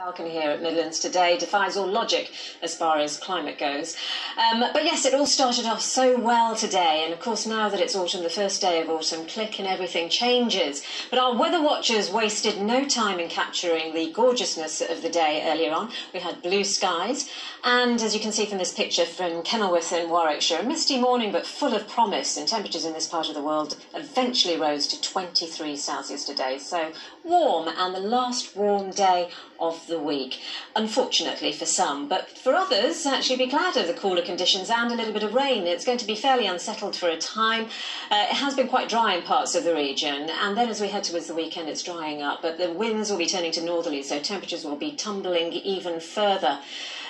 balcony here at Midlands today defies all logic as far as climate goes. Um, but yes, it all started off so well today, and of course, now that it's autumn, the first day of autumn, click and everything changes. But our weather watchers wasted no time in capturing the gorgeousness of the day earlier on. We had blue skies, and as you can see from this picture from Kenilworth in Warwickshire, a misty morning but full of promise, and temperatures in this part of the world eventually rose to 23 Celsius today. So warm, and the last warm day of the week. Unfortunately for some, but for others, actually be glad of the cooler conditions and a little bit of rain. It's going to be fairly unsettled for a time. Uh, it has been quite dry in parts of the region, and then as we head towards the weekend, it's drying up, but the winds will be turning to northerly, so temperatures will be tumbling even further.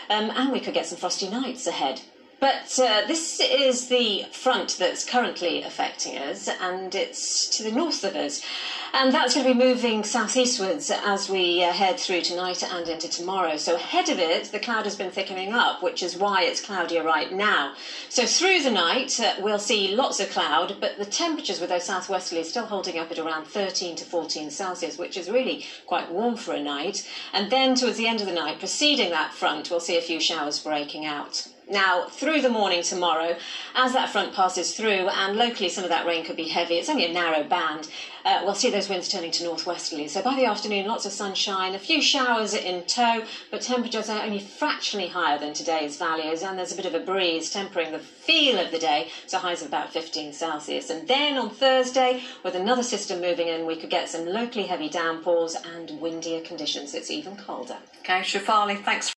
Um, and we could get some frosty nights ahead. But uh, this is the front that's currently affecting us, and it's to the north of us. And that's going to be moving southeastwards as we uh, head through tonight and into tomorrow. So ahead of it, the cloud has been thickening up, which is why it's cloudier right now. So through the night, uh, we'll see lots of cloud, but the temperatures with those southwesterlies still holding up at around 13 to 14 Celsius, which is really quite warm for a night. And then towards the end of the night, preceding that front, we'll see a few showers breaking out. Now, through the morning tomorrow, as that front passes through, and locally some of that rain could be heavy, it's only a narrow band, uh, we'll see those winds turning to northwesterly. So by the afternoon, lots of sunshine, a few showers in tow, but temperatures are only fractionally higher than today's values, and there's a bit of a breeze tempering the feel of the day, so highs of about 15 Celsius. And then on Thursday, with another system moving in, we could get some locally heavy downpours and windier conditions. It's even colder. Okay, Shefali, thanks.